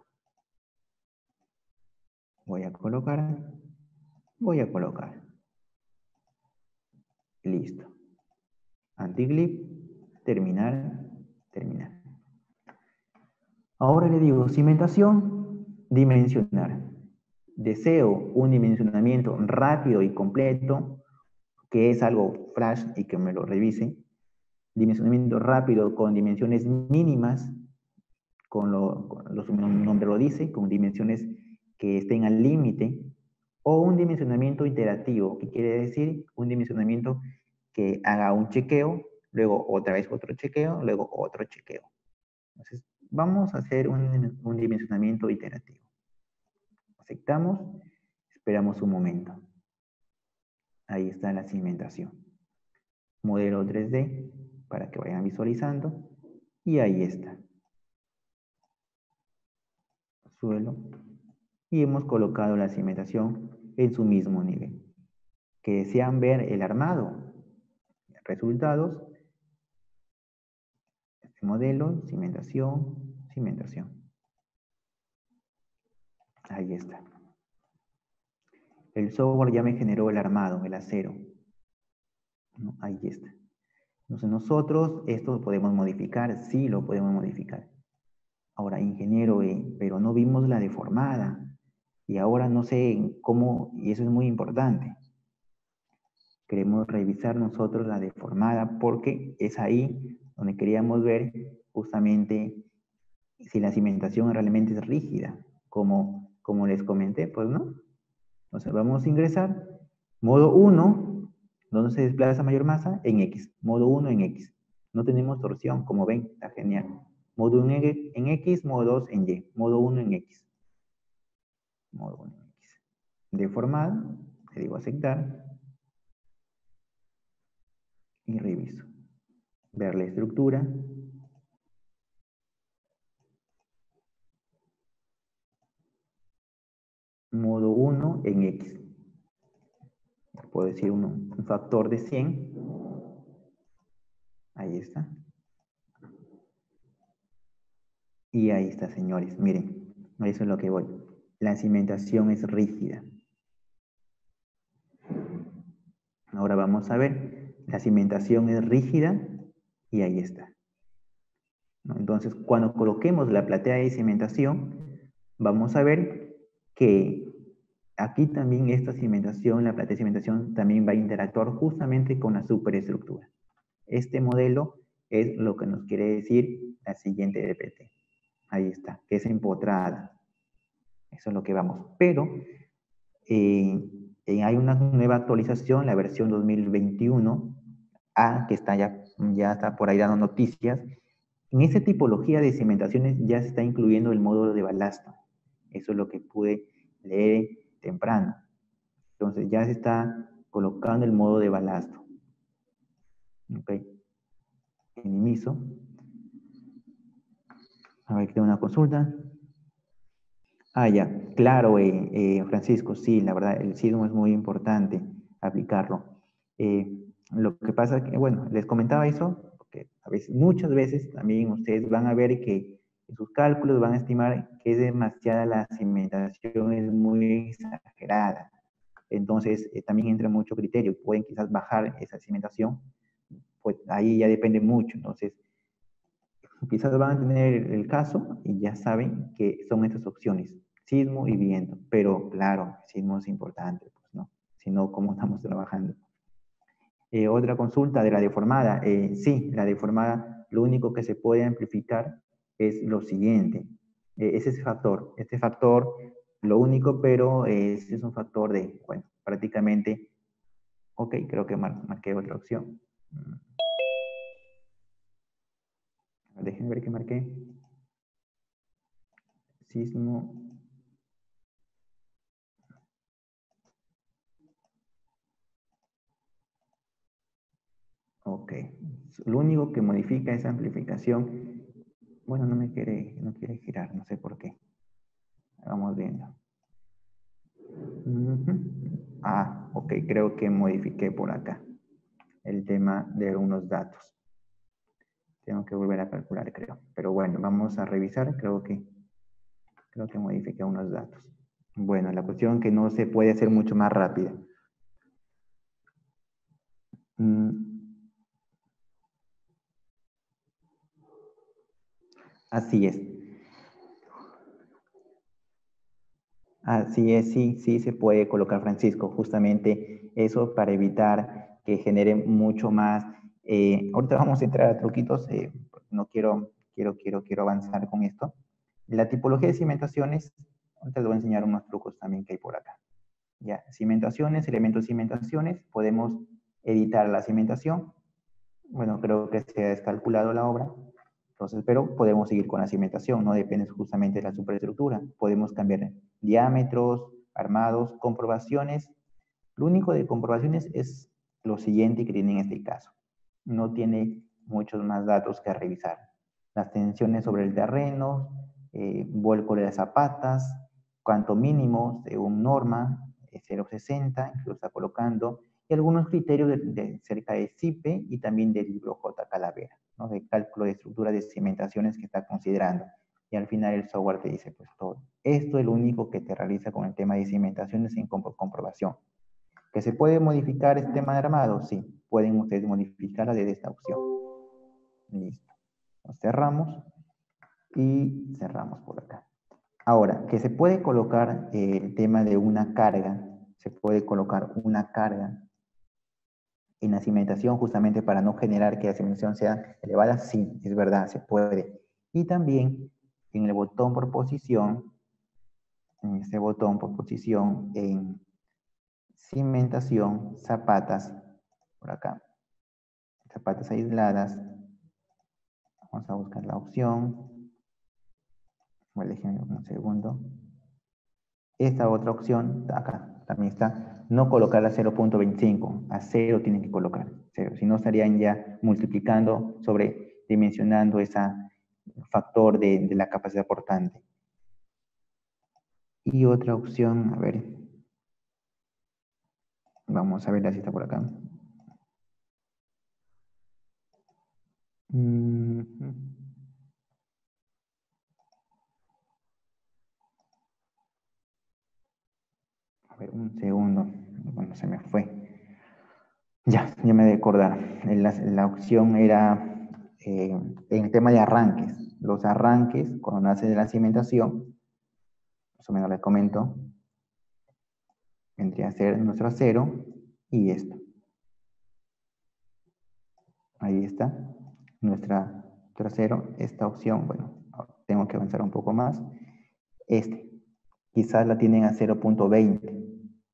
Voy a colocar, voy a colocar. Listo. Anticlip, terminar, terminar. Ahora le digo, cimentación, dimensionar. Deseo un dimensionamiento rápido y completo, que es algo flash y que me lo revise. Dimensionamiento rápido con dimensiones mínimas, con lo, su nombre lo dice, con dimensiones que estén al límite, o un dimensionamiento iterativo, que quiere decir un dimensionamiento que haga un chequeo, luego otra vez otro chequeo, luego otro chequeo. Entonces, Vamos a hacer un, dimensionamiento iterativo. Aceptamos, esperamos un momento. Ahí está la cimentación. Modelo 3D para que vayan visualizando. Y ahí está. Suelo. Y hemos colocado la cimentación en su mismo nivel. Que desean ver el armado. Resultados modelo, cimentación, cimentación. Ahí está. El software ya me generó el armado, el acero. Ahí está. Entonces nosotros esto lo podemos modificar, sí lo podemos modificar. Ahora, ingeniero, eh, pero no vimos la deformada. Y ahora no sé cómo, y eso es muy importante. Queremos revisar nosotros la deformada porque es ahí donde queríamos ver justamente si la cimentación realmente es rígida, como, como les comenté, pues no. Entonces vamos a ingresar modo 1, donde se desplaza mayor masa, en X. Modo 1 en X. No tenemos torsión, como ven, está genial. Modo 1 en X, modo 2 en Y. Modo 1 en X. Modo 1 en X. Deformado, le digo aceptar. Y reviso ver la estructura, modo 1 en X. Puedo decir un, factor de 100. Ahí está. Y ahí está, señores. Miren, eso es lo que voy. La cimentación es rígida. Ahora vamos a ver. La cimentación es rígida y ahí está. Entonces, cuando coloquemos la platea de cimentación, vamos a ver que aquí también esta cimentación, la platea de cimentación, también va a interactuar justamente con la superestructura. Este modelo es lo que nos quiere decir la siguiente DPT. Ahí está, que es empotrada. Eso es lo que vamos. Pero eh, eh, hay una nueva actualización, la versión 2021, A, que está ya, ya está por ahí dando noticias. En esa tipología de cimentaciones ya se está incluyendo el módulo de balasto. Eso es lo que pude leer temprano. Entonces ya se está colocando el modo de balasto. Ok. Minimizo. A ver, tengo una consulta. Ah, ya, claro, eh, eh, Francisco, sí, la verdad, el sismo es muy importante aplicarlo. Eh, lo que pasa es que, bueno, les comentaba eso, porque a veces, muchas veces también ustedes van a ver que en sus cálculos van a estimar que es demasiada la cimentación, es muy exagerada. Entonces, también entra mucho criterio, pueden quizás bajar esa cimentación, pues ahí ya depende mucho. Entonces, quizás van a tener el caso y ya saben que son estas opciones sismo y viento. Pero claro, sismo es importante, pues no, si no, ¿cómo estamos trabajando? Eh, otra consulta de la deformada. Eh, sí, la deformada, lo único que se puede amplificar es lo siguiente. Eh, es ese factor. Este factor, lo único, pero es, es un factor de, bueno, prácticamente, ok, creo que marqué otra opción. Déjenme ver qué marqué. Sismo Ok. Lo único que modifica esa amplificación, bueno, no me quiere, no quiere girar, no sé por qué. Vamos viendo. Ah, ok, creo que modifiqué por acá el tema de unos datos. Tengo que volver a calcular, creo. Pero bueno, vamos a revisar. Creo que, creo que modifiqué unos datos. Bueno, la cuestión que no se puede hacer mucho más rápida. Mm, Así es. Así es, sí, sí se puede colocar, Francisco, justamente eso para evitar que genere mucho más. Eh, ahorita vamos a entrar a truquitos, eh, no quiero, quiero, quiero, quiero avanzar con esto. La tipología de cimentaciones, ahorita les voy a enseñar unos trucos también que hay por acá. Ya, cimentaciones, elementos cimentaciones, podemos editar la cimentación. Bueno, creo que se ha descalculado la obra. Entonces, pero podemos seguir con la cimentación, no depende justamente de la superestructura. Podemos cambiar diámetros, armados, comprobaciones. Lo único de comprobaciones es lo siguiente que tiene en este caso. No tiene muchos más datos que revisar. Las tensiones sobre el terreno, eh, vuelco de las zapatas, cuanto mínimo según norma, 0.60, que lo está colocando, y algunos criterios de, cerca de CIPE y también del libro J. Calavera de cálculo de estructura de cimentaciones que está considerando. Y al final el software te dice pues todo. Esto es lo único que te realiza con el tema de cimentaciones en comprobación. ¿Que se puede modificar este tema de armado? Sí, pueden ustedes modificarla desde esta opción. Listo. cerramos y cerramos por acá. Ahora, que se puede colocar el tema de una carga, se puede colocar una carga en la cimentación justamente para no generar que la cimentación sea elevada? Sí, es verdad, se puede. Y también en el botón por posición, en este botón por posición, en cimentación, zapatas, por acá, zapatas aisladas, vamos a buscar la opción, bueno, déjenme un segundo, esta otra opción, acá, también está, no colocar a 0.25, a 0 tienen que colocar, 0, si no estarían ya multiplicando sobre, dimensionando ese factor de, de la capacidad portante. Y otra opción, a ver, vamos a ver la cita por acá. Un segundo. Bueno, se me fue. Ya, ya me de acordar. La, la opción era eh, en el tema de arranques. Los arranques, cuando nace de la cimentación, más o menos les comento, vendría a ser nuestro acero y esto. Ahí está. nuestra trasero, esta opción, bueno, tengo que avanzar un poco más. Este, quizás la tienen a 0.20,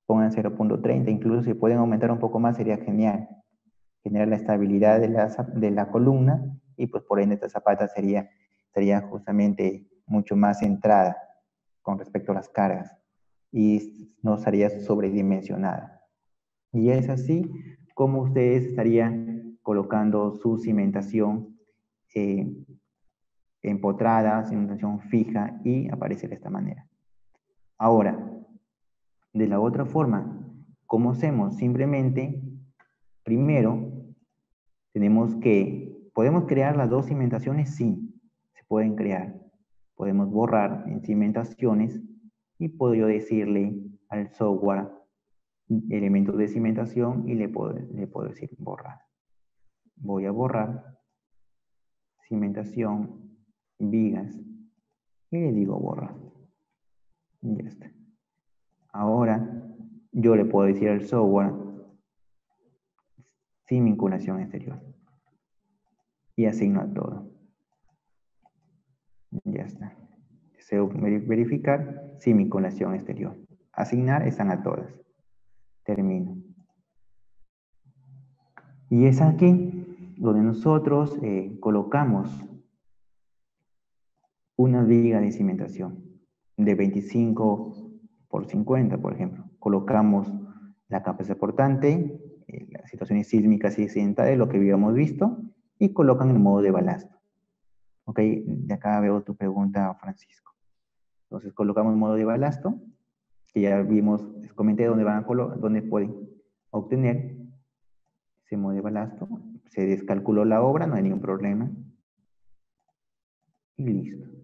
pongan 0.30, incluso si pueden aumentar un poco más sería genial. Generar la estabilidad de la, de la columna y pues por ende esta zapata sería, sería justamente mucho más centrada con respecto a las cargas y no estaría sobredimensionada. Y es así como ustedes estarían colocando su cimentación eh, empotrada, cimentación fija y aparece de esta manera. Ahora, de la otra forma, ¿cómo hacemos? Simplemente, primero, tenemos que, ¿podemos crear las dos cimentaciones? Sí, se pueden crear. Podemos borrar en cimentaciones y puedo decirle al software elementos de cimentación y le puedo, le puedo decir borrar. Voy a borrar cimentación, vigas y le digo borrar. Ya está. Ahora yo le puedo decir al software sin vinculación exterior y asigno a todo. Ya está. Deseo verificar sin vinculación exterior. Asignar están a todas. Termino. Y es aquí donde nosotros eh, colocamos una viga de cimentación de 25 por 50, por ejemplo. Colocamos la capa soportante, eh, las situaciones sísmicas y accidentales, lo que habíamos visto, y colocan el modo de balasto. Ok, de acá veo tu pregunta, Francisco. Entonces colocamos el modo de balasto, que ya vimos, les comenté dónde, van a dónde pueden obtener ese modo de balasto. Se descalculó la obra, no hay ningún problema. Y listo.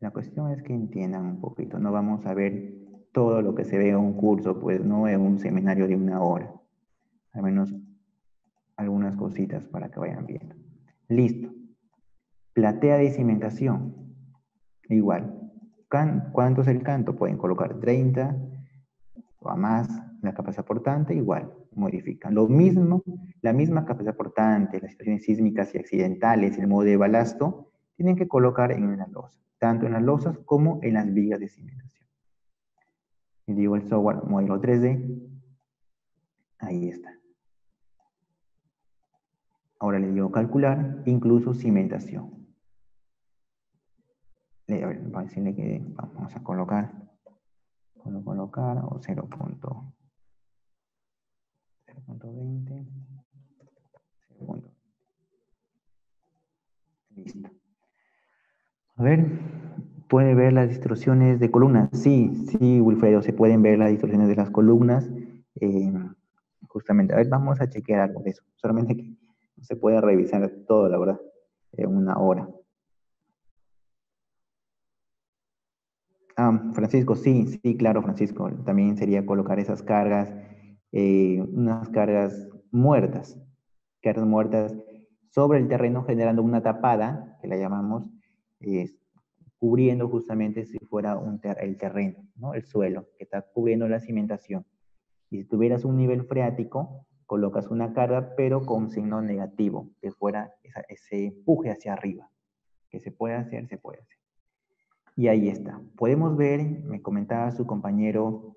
La cuestión es que entiendan un poquito, no vamos a ver todo lo que se ve en un curso, pues no en un seminario de una hora. Al menos algunas cositas para que vayan viendo. Listo. Platea de cimentación. Igual. ¿Cuánto es el canto? Pueden colocar 30 o a más. La capacidad portante, igual. Modifican. Lo mismo, la misma capacidad portante, las situaciones sísmicas y accidentales, el modo de balasto, tienen que colocar en la losa tanto en las losas como en las vigas de cimentación. Y digo el software modelo 3D, ahí está. Ahora le digo calcular, incluso cimentación. Le, a ver, a decirle que vamos a colocar, puedo colocar o 0.20, 0.20, Listo. A ver, ¿puede ver las distorsiones de columnas? Sí, sí, Wilfredo, se pueden ver las distorsiones de las columnas. Eh, justamente, a ver, vamos a chequear algo eso. Solamente que se puede revisar todo, la verdad, en una hora. Ah, Francisco, sí, sí, claro, Francisco. También sería colocar esas cargas, eh, unas cargas muertas, cargas muertas sobre el terreno generando una tapada, que la llamamos, cubriendo justamente si fuera un el terreno, ¿no? el suelo, que está cubriendo la cimentación. Y si tuvieras un nivel freático, colocas una carga, pero con signo negativo, que fuera ese empuje hacia arriba. Que se puede hacer, se puede hacer. Y ahí está. Podemos ver, me comentaba su compañero,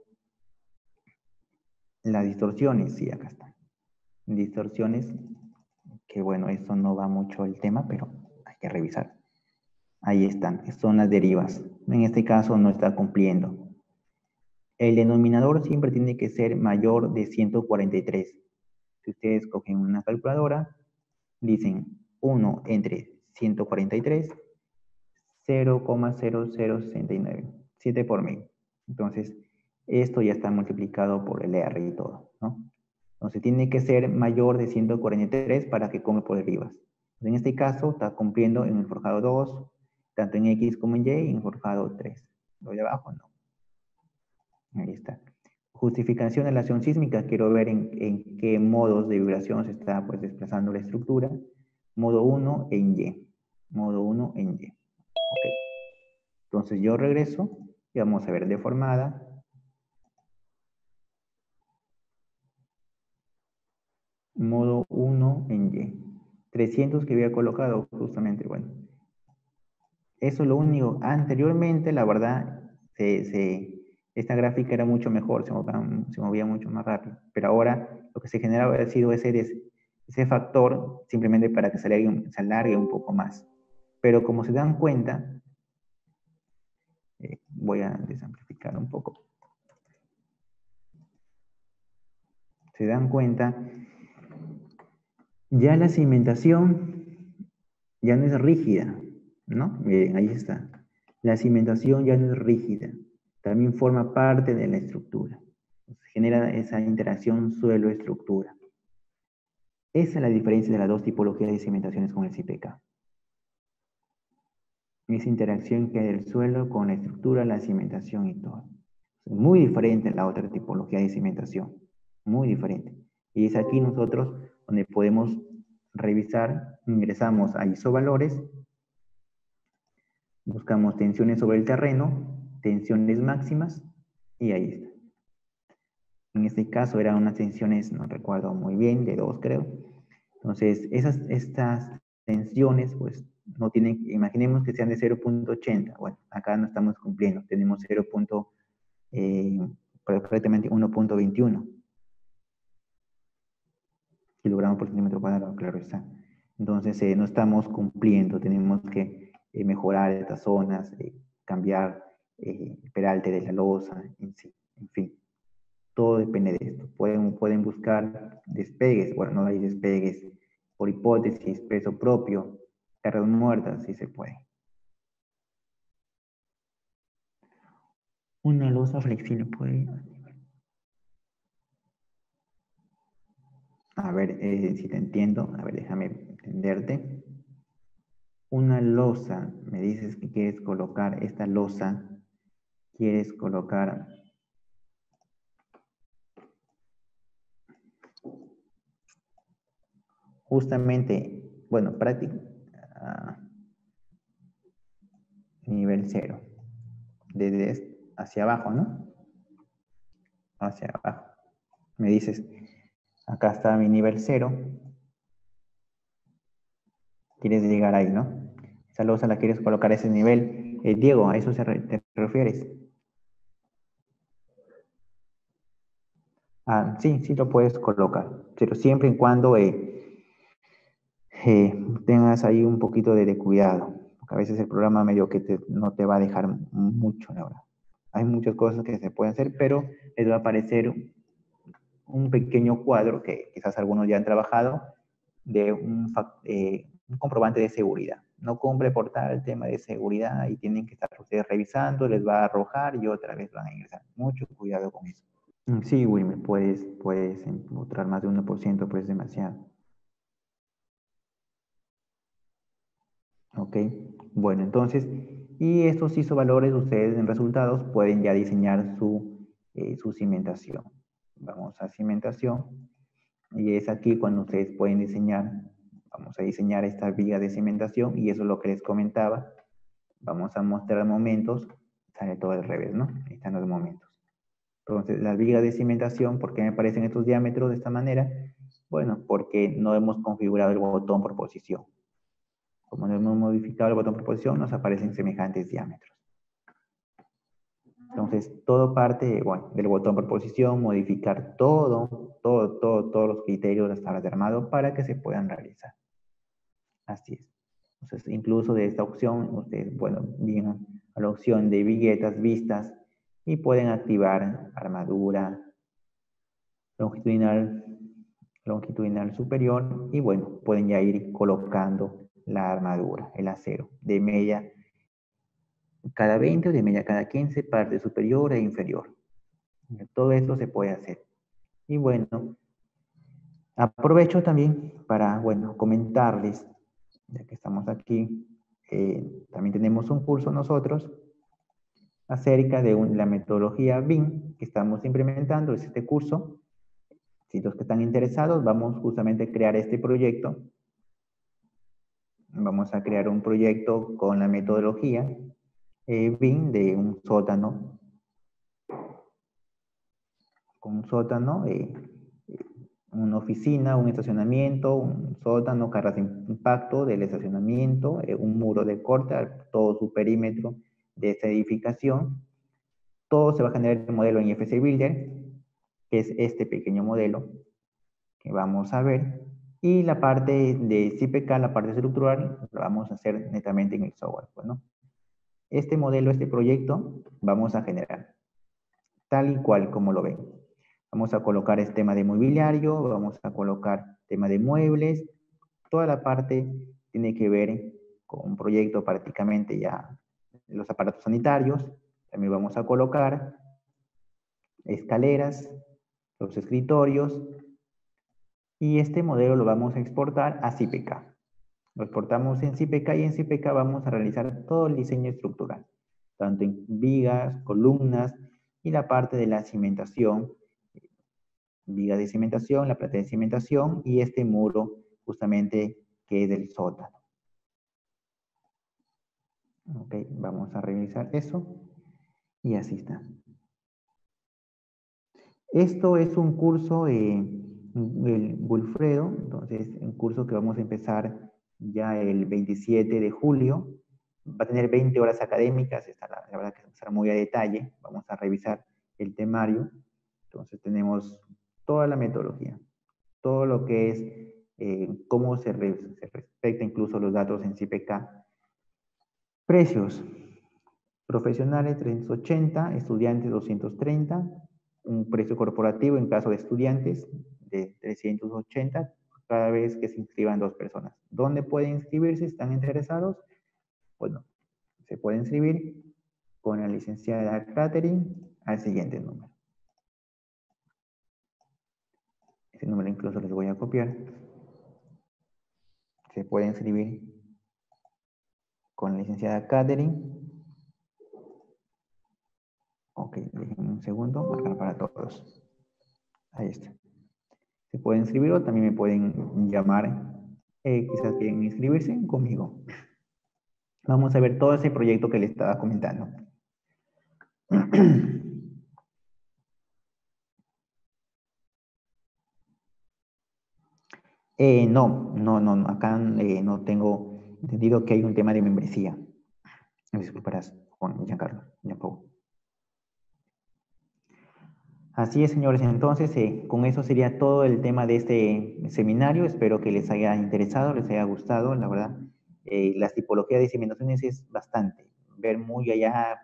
las distorsiones. Sí, acá están. Distorsiones, que bueno, eso no va mucho el tema, pero hay que revisar. Ahí están, son las derivas. En este caso no está cumpliendo. El denominador siempre tiene que ser mayor de 143. Si ustedes cogen una calculadora, dicen 1 entre 143, 0,0069, 7 por mil. Entonces, esto ya está multiplicado por el R y todo, ¿no? Entonces, tiene que ser mayor de 143 para que come por derivas. En este caso, está cumpliendo en el forjado 2, tanto en X como en Y, en forjado 3. Lo de abajo no. Ahí está. Justificación de la acción sísmica, quiero ver en, qué modos de vibración se está pues, desplazando la estructura. Modo 1 en Y. Modo 1 en Y. Okay. Entonces yo regreso y vamos a ver deformada. Modo 1 en Y. 300 que había colocado justamente, bueno. Eso es lo único. Anteriormente, la verdad, esta gráfica era mucho mejor, se movía, mucho más rápido. Pero ahora lo que se generaba ha sido ese, ese factor simplemente para que se alargue, un poco más. Pero como se dan cuenta, eh, voy a desamplificar un poco. Se dan cuenta, ya la cimentación ya no es rígida, ¿no? Miren, ahí está. La cimentación ya no es rígida, también forma parte de la estructura. Genera esa interacción suelo-estructura. Esa es la diferencia de las dos tipologías de cimentaciones con el CPK. Esa interacción que hay del suelo con la estructura, la cimentación y todo. Muy diferente a la otra tipología de cimentación. Muy diferente. Y es aquí nosotros donde podemos revisar, ingresamos a isovalores, buscamos tensiones sobre el terreno, tensiones máximas, y ahí está. En este caso eran unas tensiones, no recuerdo muy bien, de 2 creo. Entonces, esas, estas tensiones, pues, no tienen, imaginemos que sean de 0.80. Bueno, acá no estamos cumpliendo, tenemos 0. Eh, correctamente 1.21 kilogramos por centímetro cuadrado, claro está. Entonces, eh, no estamos cumpliendo, tenemos que eh, mejorar estas zonas, cambiar el peralte de la losa, en sí, en fin. Todo depende de esto. Pueden, pueden buscar despegues, bueno, no hay despegues por hipótesis, peso propio, cargas muertas, si se puede. Una losa flexible puede... A ver eh, si te entiendo. A ver, déjame entenderte. Una losa, me dices que quieres colocar esta losa, quieres colocar justamente, bueno, práctica, ah, nivel cero, desde hacia abajo, ¿no? Hacia abajo. Me dices, acá está mi nivel cero. Quieres llegar ahí, ¿no? Esa losa la quieres colocar a ese nivel. Eh, Diego, ¿a eso te refieres? Ah, sí, sí lo puedes colocar, pero siempre y cuando eh, eh, tengas ahí un poquito de, cuidado, porque a veces el programa medio que no te va a dejar mucho, la verdad. Hay muchas cosas que se pueden hacer, pero les va a aparecer un pequeño cuadro que quizás algunos ya han trabajado de un, eh, un comprobante de seguridad. No cumple por tal tema de seguridad y tienen que estar ustedes revisando, les va a arrojar y otra vez van a ingresar. Mucho cuidado con eso. Mm, sí, Wilmer, puedes, puedes encontrar más de 1%, pero es demasiado. ¿Ok? Bueno, entonces, y estos isovalores ustedes en resultados pueden ya diseñar su, eh, su cimentación. Vamos a cimentación. Y es aquí cuando ustedes pueden diseñar, vamos a diseñar esta viga de cimentación y eso es lo que les comentaba. Vamos a mostrar momentos, sale todo al revés, ¿no? Ahí están los momentos. Entonces, las vigas de cimentación, ¿por qué me aparecen estos diámetros de esta manera? Bueno, porque no hemos configurado el botón por posición. Como no hemos modificado el botón proposición, nos aparecen semejantes diámetros. Entonces, todo parte del botón proposición, modificar todo, todo, todo, todos los criterios de las tablas de armado para que se puedan realizar. Así es. Incluso de esta opción, ustedes, bueno, vienen a la opción de viguetas vistas y pueden activar armadura longitudinal, longitudinal superior y bueno, pueden ya ir colocando la armadura, el acero, de media cada 20 o de media cada 15, parte superior e inferior. Todo esto se puede hacer. Y bueno, aprovecho también para, bueno, comentarles, ya que estamos aquí, eh, también tenemos un curso nosotros acerca de la metodología BIM que estamos implementando, es este curso. Si los que están interesados, vamos justamente a crear este proyecto vamos a crear un proyecto con la metodología eh, BIM de un sótano. Con un sótano, eh, una oficina, un estacionamiento, un sótano, cargas de impacto del estacionamiento, eh, un muro de corte, todo su perímetro de esta edificación. Todo se va a generar el modelo en IFC Builder, que es este pequeño modelo que vamos a ver. Y la parte de CPK, la parte estructural, la vamos a hacer netamente en el software. Este modelo, este proyecto, vamos a generar tal y cual como lo ven. Vamos a colocar este tema de mobiliario, vamos a colocar tema de muebles, toda la parte tiene que ver con un proyecto prácticamente ya los aparatos sanitarios, también vamos a colocar escaleras, los escritorios, y este modelo lo vamos a exportar a CPK. Lo exportamos en CPK y en CPK vamos a realizar todo el diseño estructural, tanto en vigas, columnas y la parte de la cimentación, vigas de cimentación, la plata de cimentación y este muro justamente que es del sótano. Ok, vamos a revisar eso y así está. Esto es un curso eh, el Wilfredo, entonces un curso que vamos a empezar ya el 27 de julio. Va a tener 20 horas académicas, está la, verdad que será muy a detalle. Vamos a revisar el temario. Entonces tenemos toda la metodología, todo lo que es eh, cómo se, se, respecta incluso los datos en CPK. Precios. Profesionales 380, estudiantes 230, un precio corporativo en caso de estudiantes de 380 cada vez que se inscriban dos personas. ¿Dónde pueden inscribirse? ¿Están interesados? Bueno, se puede inscribir con la licenciada Catherine al siguiente número. Ese número incluso les voy a copiar. Se puede inscribir con la licenciada Catherine. Ok, déjenme un segundo, marcar para todos. Ahí está se pueden inscribir o también me pueden llamar, eh, quizás quieren inscribirse conmigo. Vamos a ver todo ese proyecto que les estaba comentando. Eh, no, no, no, acá eh, no tengo entendido que hay un tema de membresía. Me disculparás, Juan Giancarlo, Gianpaulo. Así es, señores. Entonces, eh, con eso sería todo el tema de este seminario. Espero que les haya interesado, les haya gustado. La verdad, eh, las tipologías de diseminaciones es bastante. Ver muy allá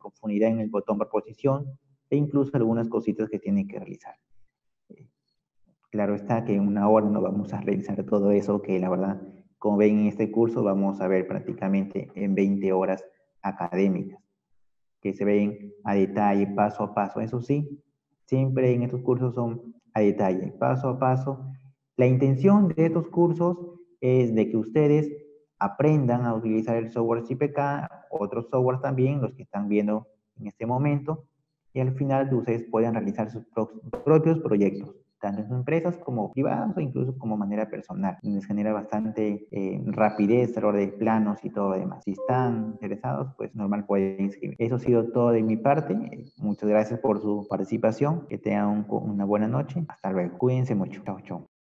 profundidad en el botón proposición e incluso algunas cositas que tienen que realizar. Claro está que en una hora no vamos a realizar todo eso, que la verdad, como ven en este curso, vamos a ver prácticamente en 20 horas académicas, que se ven a detalle, paso a paso. Eso sí, Siempre en estos cursos son a detalle, paso a paso. La intención de estos cursos es de que ustedes aprendan a utilizar el software CPK, otros software también, los que están viendo en este momento, y al final ustedes puedan realizar sus propios proyectos tanto en empresas como privadas o incluso como manera personal. Les genera bastante eh, rapidez a de planos y todo lo demás. Si están interesados, pues normal pueden inscribir. Eso ha sido todo de mi parte. Muchas gracias por su participación. Que tengan una buena noche. Hasta luego. Cuídense mucho. Chao, chao.